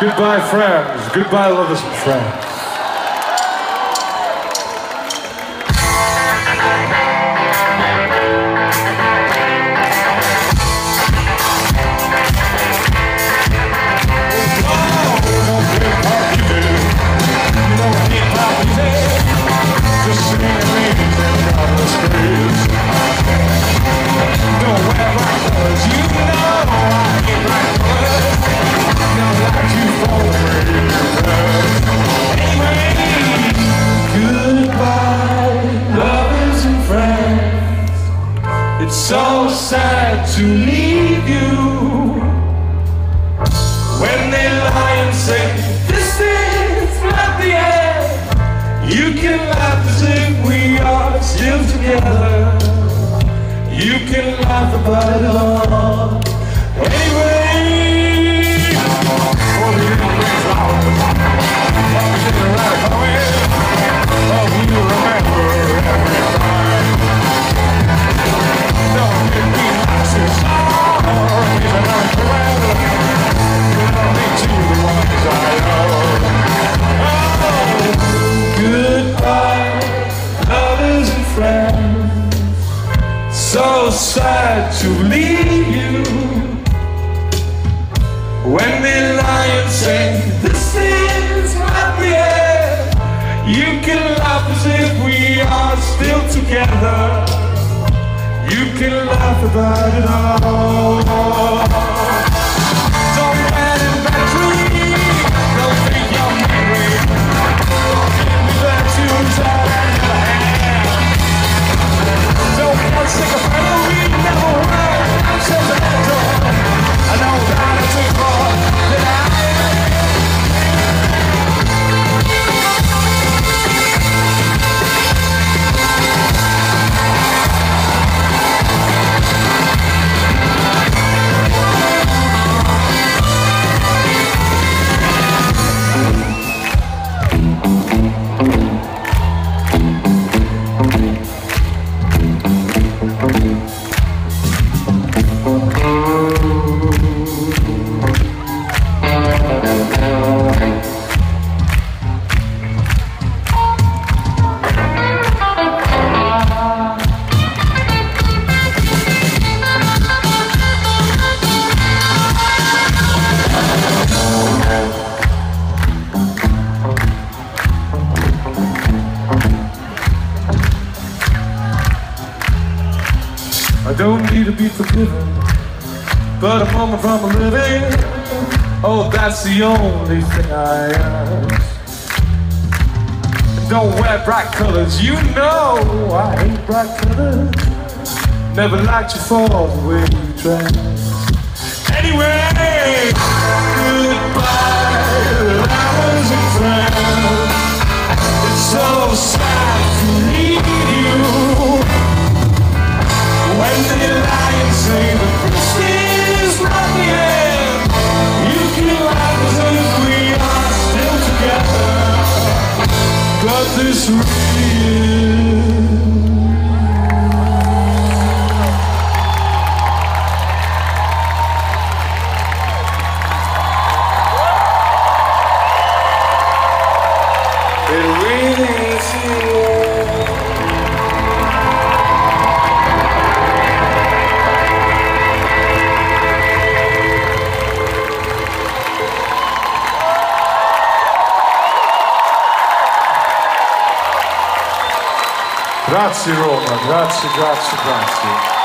Goodbye, friends. Goodbye, lovers and friends. So sad to leave you. When they lie and say This is not the end You can laugh as if we are still together. You can laugh about it all. Anyway Sad to leave you When they lie and say This is the end You can laugh as if we are still together you can laugh about it all. I don't need to be forgiven, but a moment from a living. Oh, that's the only thing I ask. Don't wear bright colors, you know I hate bright colors. Never liked you for the way you dress. Anyway, this really is It really is Grazie Roma, grazie, grazie, grazie.